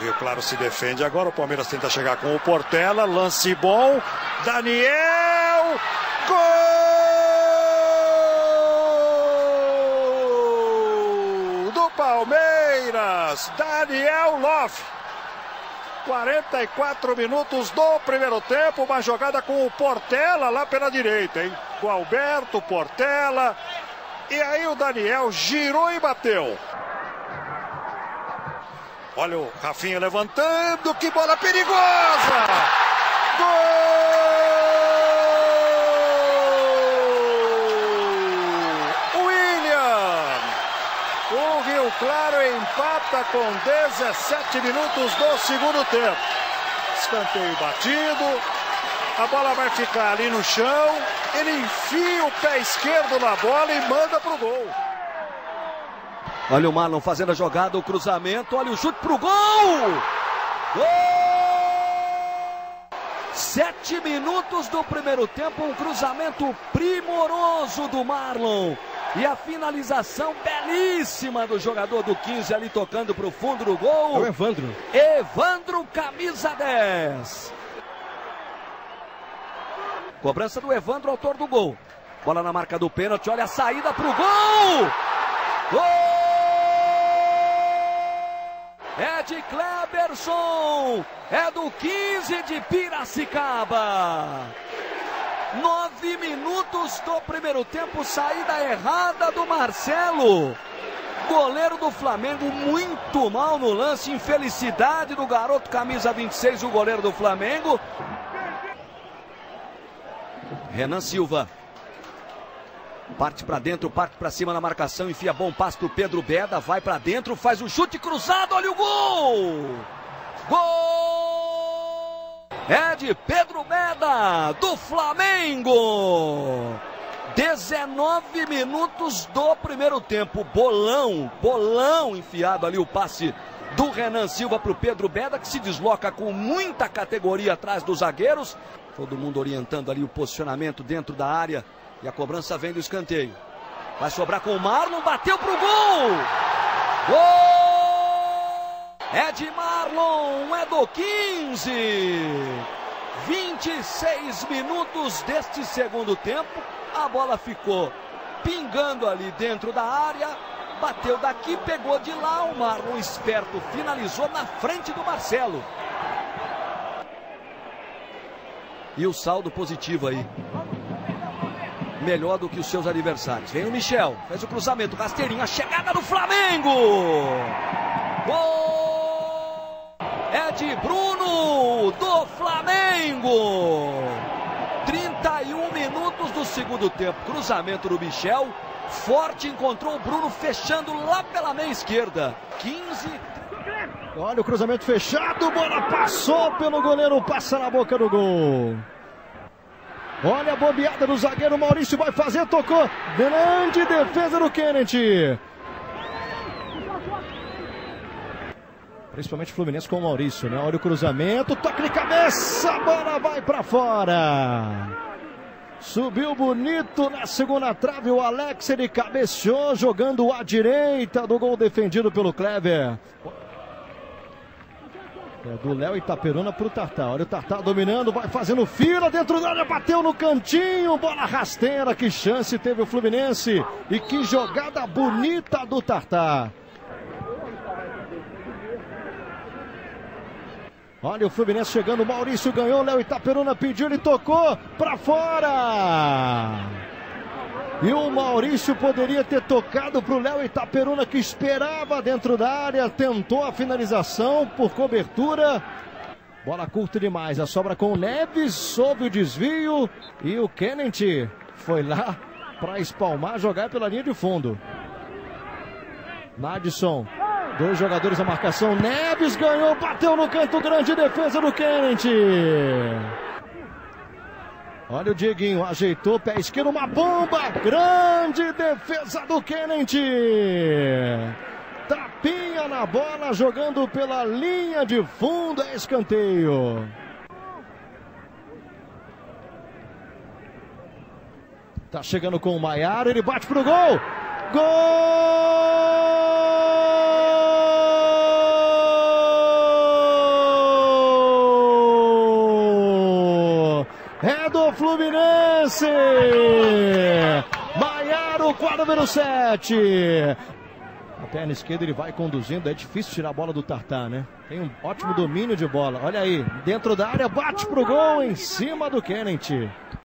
Rio Claro se defende agora. O Palmeiras tenta chegar com o Portela. Lance bom. Daniel. Gol do Palmeiras. Daniel Love. 44 minutos do primeiro tempo. Uma jogada com o Portela lá pela direita, hein? Com Alberto Portela. E aí o Daniel girou e bateu. Olha o Rafinha levantando, que bola perigosa! Gol! William! O Rio Claro empata com 17 minutos do segundo tempo. Escanteio batido, a bola vai ficar ali no chão, ele enfia o pé esquerdo na bola e manda pro gol. Olha o Marlon fazendo a jogada, o cruzamento, olha o chute pro gol! Gol! Sete minutos do primeiro tempo, um cruzamento primoroso do Marlon. E a finalização belíssima do jogador do 15 ali tocando para o fundo do gol. É o Evandro. Evandro, camisa 10. Cobrança do Evandro, autor do gol. Bola na marca do pênalti, olha a saída para o gol! Gol! É de Kleberson, é do 15 de Piracicaba. Nove minutos do primeiro tempo, saída errada do Marcelo. Goleiro do Flamengo muito mal no lance, infelicidade do garoto camisa 26, o goleiro do Flamengo. Renan Silva. Parte para dentro, parte para cima na marcação, enfia bom passo pro Pedro Beda, vai para dentro, faz o chute cruzado, olha o gol! Gol! É de Pedro Beda, do Flamengo! 19 minutos do primeiro tempo, bolão, bolão enfiado ali o passe do Renan Silva para o Pedro Beda, que se desloca com muita categoria atrás dos zagueiros. Todo mundo orientando ali o posicionamento dentro da área. E a cobrança vem do escanteio. Vai sobrar com o Marlon, bateu pro gol! Gol! É de Marlon, é do 15. 26 minutos deste segundo tempo. A bola ficou pingando ali dentro da área. Bateu daqui, pegou de lá. O Marlon esperto finalizou na frente do Marcelo. E o saldo positivo aí melhor do que os seus adversários. Vem o Michel, faz o cruzamento, rasteirinho, a chegada do Flamengo! Gol! É de Bruno, do Flamengo! 31 minutos do segundo tempo, cruzamento do Michel, forte, encontrou o Bruno fechando lá pela meia esquerda. 15 Olha o cruzamento fechado, bola passou pelo goleiro, passa na boca do gol. Olha a bobeada do zagueiro Maurício, vai fazer, tocou. Grande defesa do Kennedy. Principalmente Fluminense com o Maurício, né? Olha o cruzamento, toque de cabeça, bola vai para fora. Subiu bonito na segunda trave, o Alex ele cabeceou, jogando à direita do gol defendido pelo Clever. É do Léo Itaperuna pro Tartar. Olha o Tartar dominando, vai fazendo fila dentro da área, bateu no cantinho, bola rasteira, que chance teve o Fluminense e que jogada bonita do Tartar. Olha o Fluminense chegando, Maurício ganhou, Léo Itaperuna pediu, ele tocou para fora. E o Maurício poderia ter tocado para o Léo Itaperuna, que esperava dentro da área, tentou a finalização por cobertura. Bola curta demais, a sobra com o Neves, sob o desvio. E o Kennedy foi lá para espalmar, jogar pela linha de fundo. Madison, dois jogadores na marcação. Neves ganhou, bateu no canto, grande defesa do Kennedy. Olha o Dieguinho, ajeitou, pé esquerdo, uma bomba! Grande defesa do Kennedy! Tapinha na bola, jogando pela linha de fundo, é escanteio. Tá chegando com o Maiara, ele bate pro gol! Gol! é Fluminense. Maiaro, quadro número 7. A perna esquerda ele vai conduzindo, é difícil tirar a bola do Tartar, né? Tem um ótimo domínio de bola. Olha aí, dentro da área, bate pro gol em cima do Kennedy.